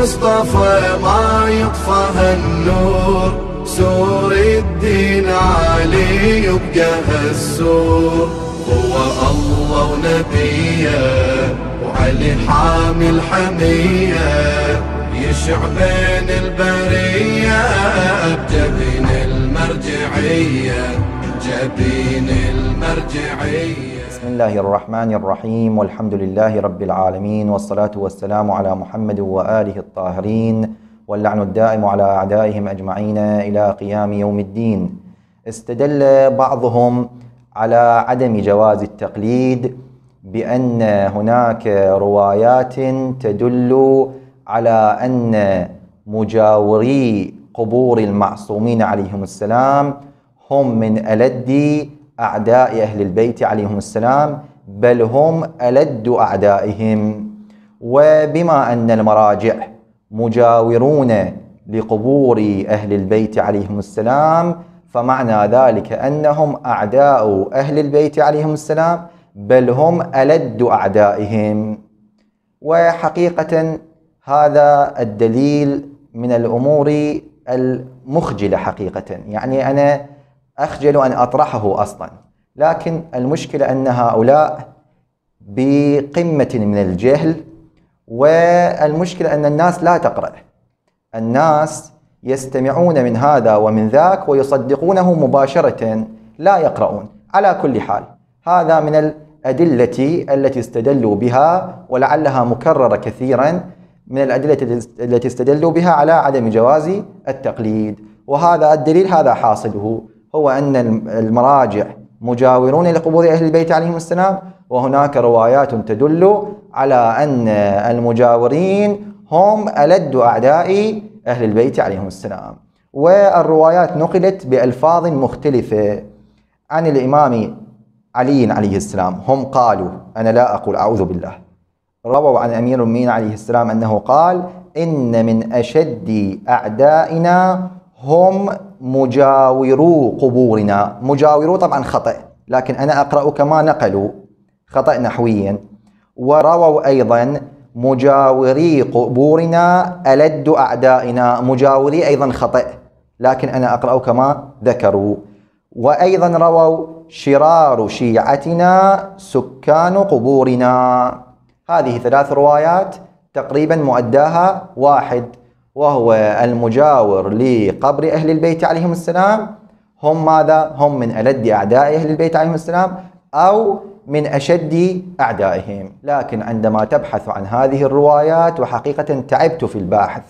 المصطفى ما يطفى هالنور سور الدين علي يبقى هالسور هو الله ونبيه وعلي حامي الحمية. يشع بين البرية بجبين المرجعية جبين المرجعية. بسم الله الرحمن الرحيم والحمد لله رب العالمين والصلاة والسلام على محمد وآله الطاهرين واللعن الدائم على أعدائهم أجمعين إلى قيام يوم الدين. استدل بعضهم على عدم جواز التقليد بأن هناك روايات تدل على أن مجاوري قبور المعصومين عليهم السلام هم من ألد أعداء أهل البيت عليهم السلام بل هم ألد أعدائهم. وبما أن المراجع مجاورون لقبور أهل البيت عليهم السلام فمعنى ذلك أنهم أعداء أهل البيت عليهم السلام بل هم ألد أعدائهم. وحقيقة هذا الدليل من الأمور المخجلة حقيقة. يعني أنا أخجل أن أطرحه أصلا. لكن المشكلة أن هؤلاء بقمة من الجهل والمشكلة أن الناس لا تقرأ. الناس يستمعون من هذا ومن ذاك ويصدقونه مباشرة لا يقرؤون. على كل حال هذا من الأدلة التي استدلوا بها ولعلها مكررة كثيرا من الأدلة التي استدلوا بها على عدم جواز التقليد. وهذا الدليل هذا حاصله. هو أن المراجع مجاورون لقبور أهل البيت عليهم السلام وهناك روايات تدل على أن المجاورين هم ألد أعداء أهل البيت عليهم السلام. والروايات نقلت بألفاظ مختلفة عن الإمام علي عليه السلام. هم قالوا أنا لا أقول أعوذ بالله. رووا عن أمير المؤمنين عليه السلام أنه قال إن من أشد أعدائنا هم مجاورو قبورنا. مجاورو طبعا خطأ لكن أنا أقرأ كما نقلوا خطأ نحويا. ورووا أيضا مجاوري قبورنا ألد أعدائنا. مجاوري أيضا خطأ لكن أنا أقرأ كما ذكروا. وأيضا رووا شرار شيعتنا سكان قبورنا. هذه ثلاث روايات تقريبا مؤداها واحد وهو المجاور لقبر أهل البيت عليهم السلام. هم ماذا؟ هم من ألد أعداء أهل البيت عليهم السلام أو من أشد أعدائهم. لكن عندما تبحث عن هذه الروايات وحقيقة تعبت في الباحث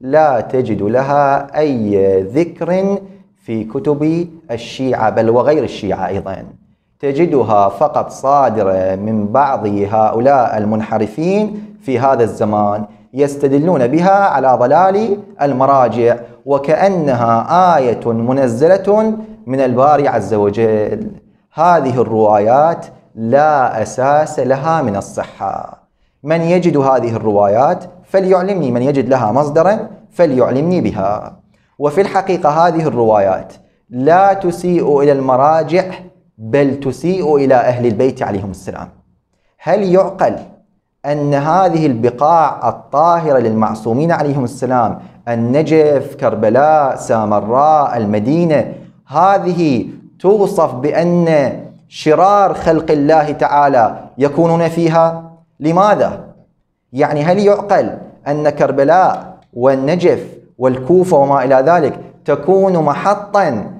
لا تجد لها أي ذكر في كتب الشيعة بل وغير الشيعة أيضا. تجدها فقط صادرة من بعض هؤلاء المنحرفين في هذا الزمان يستدلون بها على ضلال المراجع وكأنها آية منزلة من الباري عز وجل. هذه الروايات لا أساس لها من الصحة. من يجد هذه الروايات فليعلمني من يجد لها مصدرا فليعلمني بها. وفي الحقيقة هذه الروايات لا تسيء إلى المراجع بل تسيء إلى أهل البيت عليهم السلام هل يعقل أن هذه البقاع الطاهرة للمعصومين عليهم السلام النجف كربلاء سامراء المدينة هذه توصف بأن شرار خلق الله تعالى يكونون فيها لماذا؟ يعني هل يعقل أن كربلاء والنجف والكوفة وما إلى ذلك تكون محطا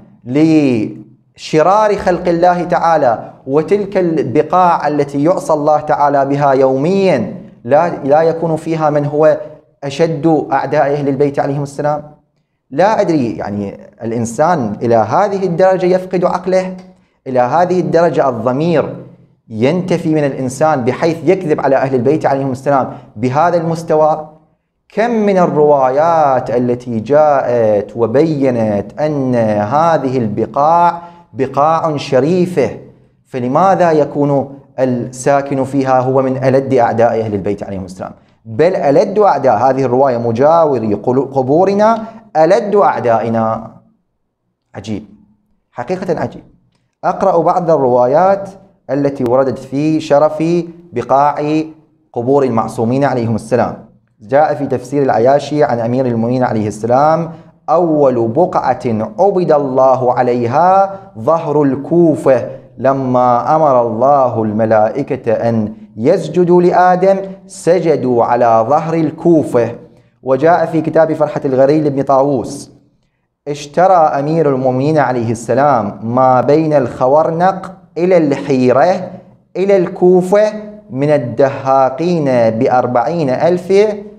لشرار خلق الله تعالى وتلك البقاع التي يعصى الله تعالى بها يوميا لا لا يكون فيها من هو أشد أعداء أهل البيت عليهم السلام. لا أدري يعني الإنسان إلى هذه الدرجة يفقد عقله إلى هذه الدرجة الضمير ينتفي من الإنسان بحيث يكذب على أهل البيت عليهم السلام بهذا المستوى. كم من الروايات التي جاءت وبينت أن هذه البقاع بقاع شريفه. فلماذا يكون الساكن فيها هو من ألد أعداء أهل البيت عليهم السلام؟ بل ألد أعداء. هذه الرواية مجاور قبورنا. ألد أعدائنا. عجيب. حقيقة عجيب. أقرأ بعض الروايات التي وردت في شرف بقاع قبور المعصومين عليهم السلام. جاء في تفسير العياشي عن أمير المؤمنين عليه السلام أول بقعة عبد الله عليها ظهر الكوفة لما أمر الله الملائكة أن يسجدوا لآدم سجدوا على ظهر الكوفة. وجاء في كتاب فرحة الغريل لابن طاووس اشترى أمير المؤمنين عليه السلام ما بين الخورنق إلى الحيرة إلى الكوفة من الدهاقين بأربعين ألف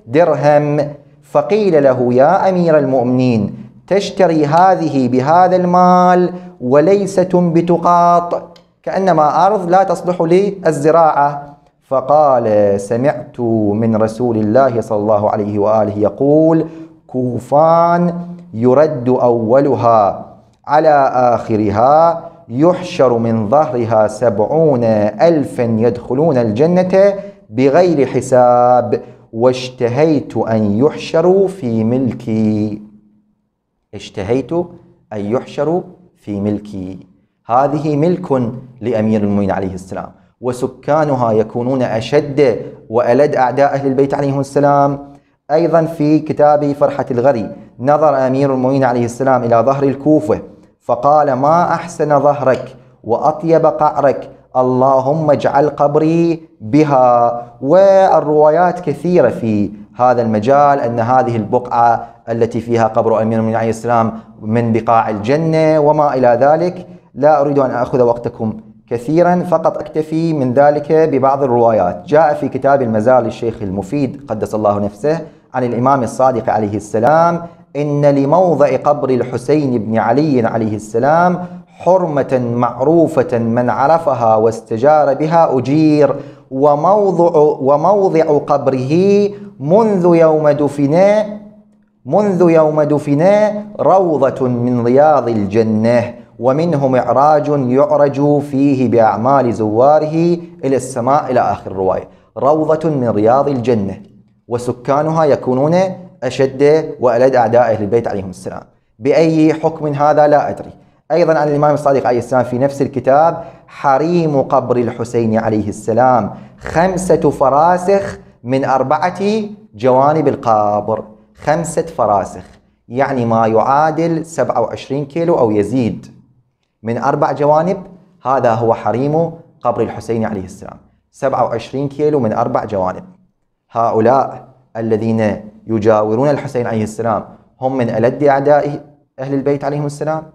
درهم فقيل له يا أمير المؤمنين تشتري هذه بهذا المال وليس تنبت قاط كأنما أرض لا تصلح للزراعة. فقال سمعت من رسول الله صلى الله عليه وآله يقول كوفان يرد أولها على آخرها يحشر من ظهرها سبعون ألفا يدخلون الجنة بغير حساب. واشتهيت أن يحشروا في ملكي. اشتهيت أن يحشروا في ملكي. هذه ملك لأمير المؤمنين عليه السلام. وسكانها يكونون أشد وألد أعداء أهل البيت عليهم السلام. أيضا في كتاب فرحة الغري نظر أمير المؤمنين عليه السلام إلى ظهر الكوفة فقال ما أحسن ظهرك وأطيب قعرك اللهم اجعل قبري بها. والروايات كثيرة في هذا المجال أن هذه البقعة التي فيها قبر أمير عليه السلام من بقاع الجنة وما إلى ذلك لا أريد أن أخذ وقتكم كثيرا فقط أكتفي من ذلك ببعض الروايات. جاء في كتاب المزال للشيخ المفيد قدس الله نفسه عن الإمام الصادق عليه السلام إن لموضع قبر الحسين بن علي عليه السلام حرمة معروفة من عرفها واستجار بها أجير وموضع, وموضع قبره منذ يوم دفنا منذ يوم دفنا روضة من رياض الجنة ومنه معراج يعرج فيه بأعمال زواره إلى السماء إلى آخر الرواية. روضة من رياض الجنة وسكانها يكونون أشد وألد أعداء أهل البيت عليهم السلام. بأي حكم هذا لا أدري. أيضا عن الإمام الصادق عليه السلام في نفس الكتاب حريم قبر الحسين عليه السلام خمسة فراسخ من أربعة جوانب القبر. خمسة فراسخ يعني ما يعادل 27 كيلو أو يزيد. من أربع جوانب هذا هو حريم قبر الحسين عليه السلام. 27 كيلو من أربع جوانب. هؤلاء الذين يجاورون الحسين عليه السلام هم من ألد أعداء أهل البيت عليهم السلام؟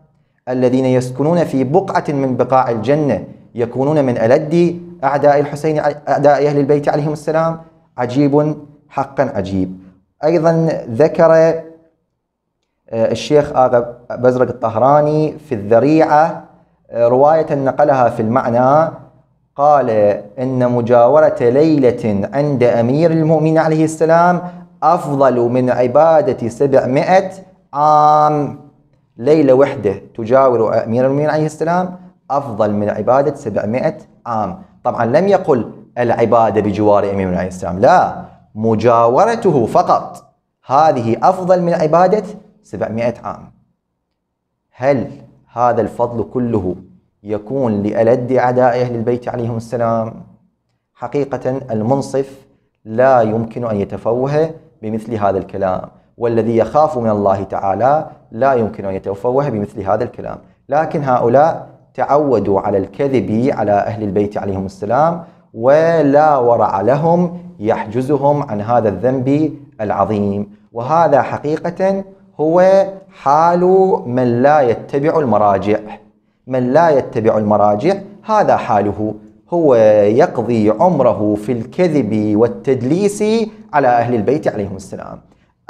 الذين يسكنون في بقعة من بقاع الجنة يكونون من ألد أعداء الحسين أعداء أهل البيت عليهم السلام. عجيب حقا عجيب. أيضا ذكر آه، الشيخ آغا بزرق الطهراني في الذريعة آه، رواية نقلها في المعنى قال إن مجاورة ليلة عند أمير المؤمنين عليه السلام أفضل من عبادة سبعمائة عام. ليلة وحدة تجاور أمير المؤمنين عليه السلام أفضل من عبادة سبعمائة عام. طبعا لم يقل العبادة بجوار أمير عليه السلام لا مجاورته فقط. هذه أفضل من عبادة سبعمائة عام. هل هذا الفضل كله يكون لألد أعداء أهل البيت عليهم السلام؟ حقيقة المنصف لا يمكن أن يتفوه بمثل هذا الكلام. والذي يخاف من الله تعالى لا يمكن أن يتفوه بمثل هذا الكلام. لكن هؤلاء تعودوا على الكذب على أهل البيت عليهم السلام ولا ورع لهم يحجزهم عن هذا الذنب العظيم. وهذا حقيقة هو حال من لا يتبع المراجع. من لا يتبع المراجع هذا حاله. هو يقضي عمره في الكذب والتدليس على أهل البيت عليهم السلام.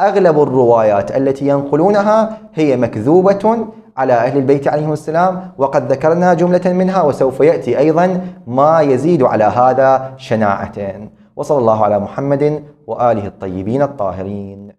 أغلب الروايات التي ينقلونها هي مكذوبة على أهل البيت عليهم السلام وقد ذكرنا جملة منها وسوف يأتي أيضا ما يزيد على هذا شناعة. وصلى الله على محمد وآله الطيبين الطاهرين.